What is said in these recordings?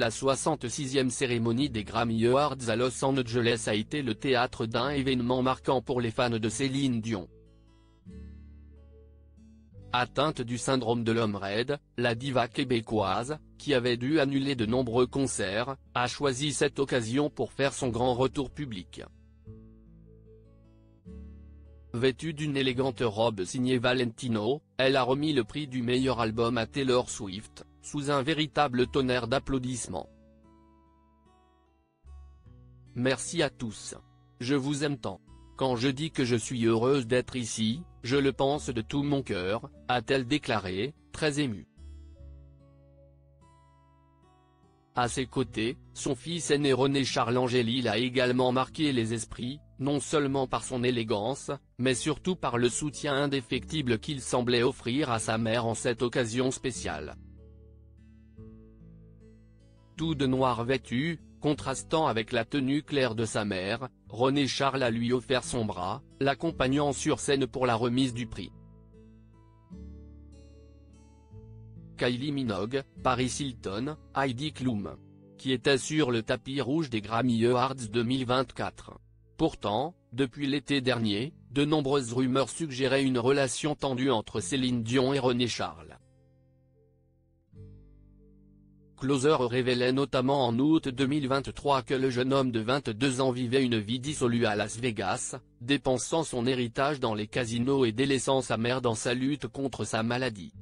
La 66e cérémonie des Grammy Awards à Los Angeles a été le théâtre d'un événement marquant pour les fans de Céline Dion. Atteinte du syndrome de l'homme raide, la diva québécoise, qui avait dû annuler de nombreux concerts, a choisi cette occasion pour faire son grand retour public. Vêtue d'une élégante robe signée Valentino, elle a remis le prix du meilleur album à Taylor Swift, sous un véritable tonnerre d'applaudissements. Merci à tous. Je vous aime tant. Quand je dis que je suis heureuse d'être ici, je le pense de tout mon cœur, a-t-elle déclaré, très émue. À ses côtés, son fils aîné René Charles Angélil a également marqué les esprits, non seulement par son élégance, mais surtout par le soutien indéfectible qu'il semblait offrir à sa mère en cette occasion spéciale. De noir vêtu, contrastant avec la tenue claire de sa mère, René Charles a lui offert son bras, l'accompagnant sur scène pour la remise du prix. Kylie Minogue, Paris Hilton, Heidi Klum. Qui était sur le tapis rouge des Grammy Awards 2024. Pourtant, depuis l'été dernier, de nombreuses rumeurs suggéraient une relation tendue entre Céline Dion et René Charles. Closer révélait notamment en août 2023 que le jeune homme de 22 ans vivait une vie dissolue à Las Vegas, dépensant son héritage dans les casinos et délaissant sa mère dans sa lutte contre sa maladie.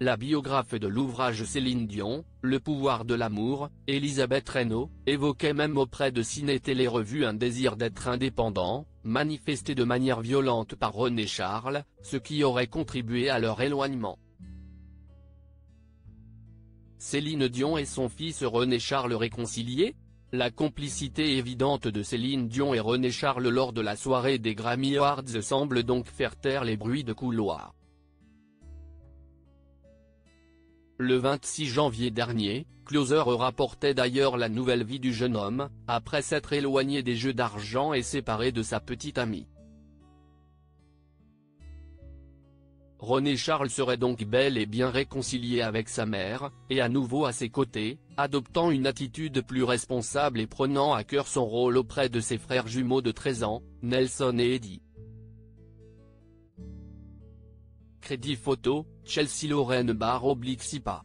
La biographe de l'ouvrage Céline Dion, Le pouvoir de l'amour, Elisabeth Reynaud, évoquait même auprès de Ciné Télé Revue un désir d'être indépendant, manifesté de manière violente par René Charles, ce qui aurait contribué à leur éloignement. Céline Dion et son fils René Charles réconciliés? La complicité évidente de Céline Dion et René Charles lors de la soirée des Grammy Awards semble donc faire taire les bruits de couloir. Le 26 janvier dernier, Closer rapportait d'ailleurs la nouvelle vie du jeune homme, après s'être éloigné des jeux d'argent et séparé de sa petite amie. René Charles serait donc bel et bien réconcilié avec sa mère, et à nouveau à ses côtés, adoptant une attitude plus responsable et prenant à cœur son rôle auprès de ses frères jumeaux de 13 ans, Nelson et Eddie. Crédit photo, Chelsea Lorraine Bar oblique Sipa.